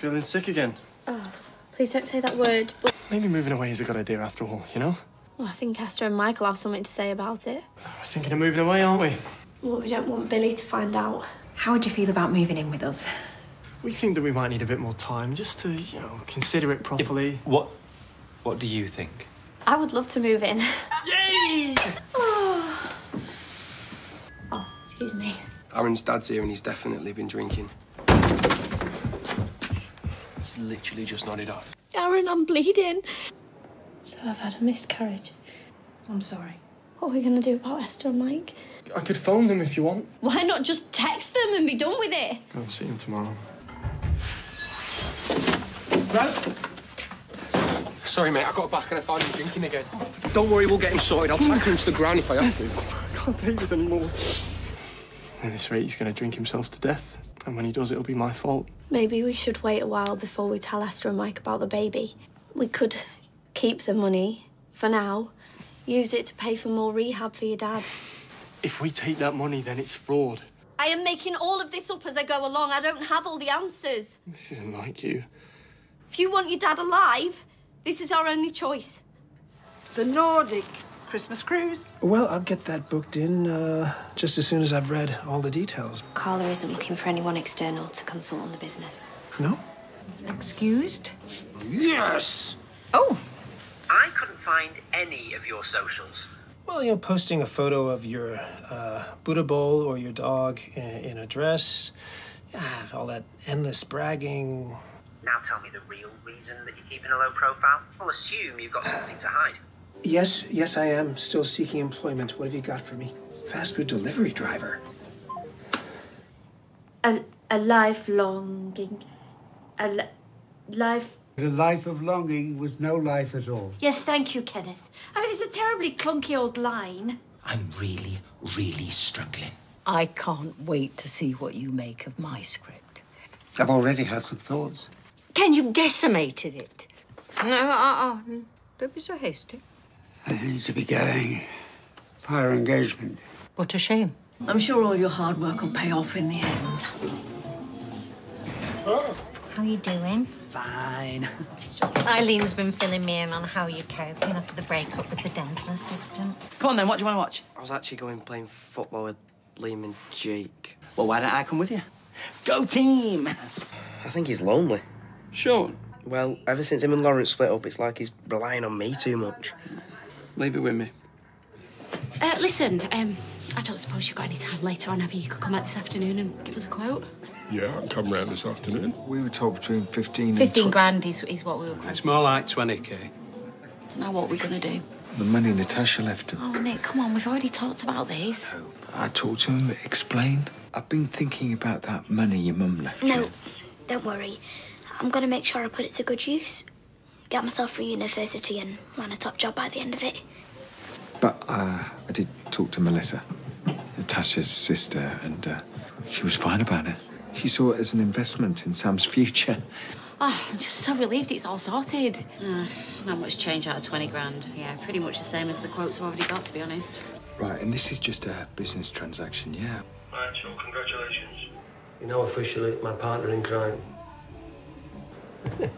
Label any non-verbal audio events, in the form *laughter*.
Feeling sick again? Oh, please don't say that word. But Maybe moving away is a good idea after all, you know? well, I think Esther and Michael have something to say about it. We're thinking of moving away, aren't we? Well, we don't want Billy to find out. How would you feel about moving in with us? We think that we might need a bit more time just to, you know, consider it properly. What what do you think? I would love to move in. Yay! *sighs* oh, excuse me. Aaron's dad's here and he's definitely been drinking. He's literally just nodded off. Aaron, I'm bleeding. So I've had a miscarriage. I'm sorry. What are we going to do about Esther and Mike? I could phone them if you want. Why not just text them and be done with it? I'll see them tomorrow. Sorry, mate, I got back and I found him drinking again. Don't worry, we'll get him sorted. I'll tackle him to the ground if I have to. *laughs* I can't take this anymore. At this rate, he's going to drink himself to death. And when he does, it'll be my fault. Maybe we should wait a while before we tell Esther and Mike about the baby. We could keep the money for now, use it to pay for more rehab for your dad. If we take that money, then it's fraud. I am making all of this up as I go along. I don't have all the answers. This isn't like you. If you want your dad alive, this is our only choice. The Nordic Christmas cruise. Well, I'll get that booked in uh, just as soon as I've read all the details. Carla isn't looking for anyone external to consult on the business. No? Excused? Yes! Oh, I couldn't find any of your socials. Well, you know, posting a photo of your uh, Buddha bowl or your dog in, in a dress, yeah, all that endless bragging. Now tell me the real reason that you're keeping a low profile. I'll assume you've got something to hide. Yes, yes, I am still seeking employment. What have you got for me? Fast food delivery driver. A, a life longing. A li- life. The life of longing was no life at all. Yes, thank you, Kenneth. I mean, it's a terribly clunky old line. I'm really, really struggling. I can't wait to see what you make of my script. I've already had some thoughts. Ken, you've decimated it. No, uh-uh. Don't be so hasty. I need to be going. Fire engagement. What a shame. I'm sure all your hard work will pay off in the end. How are you doing? Fine. It's just that Eileen's been filling me in on how you're coping after the breakup with the dental assistant. Come on then, what do you want to watch? I was actually going playing football with Liam and Jake. Well, why don't I come with you? Go team! I think he's lonely. Sean? Well, ever since him and Laurence split up, it's like he's relying on me too much. Leave it with me. Uh, listen, um, I don't suppose you've got any time later on, have you? You could come out this afternoon and give us a quote. Yeah, I'll come round this afternoon. We were told between 15 and 15 grand is, is what we were quoting. It's more like 20k. Now what are we going to do? The money Natasha left him. Oh, Nick, come on, we've already talked about this. I talked to him, explained. I've been thinking about that money your mum left. No, don't worry. I'm going to make sure I put it to good use. Get myself through university and land a top job by the end of it. But uh, I did talk to Melissa, Natasha's sister, and uh, she was fine about it. She saw it as an investment in Sam's future. Oh, I'm just so relieved it's all sorted. Uh, not much change out of 20 grand. Yeah, pretty much the same as the quotes I've already got, to be honest. Right, and this is just a business transaction, yeah. Right, so congratulations. You're now officially my partner in crime. *laughs*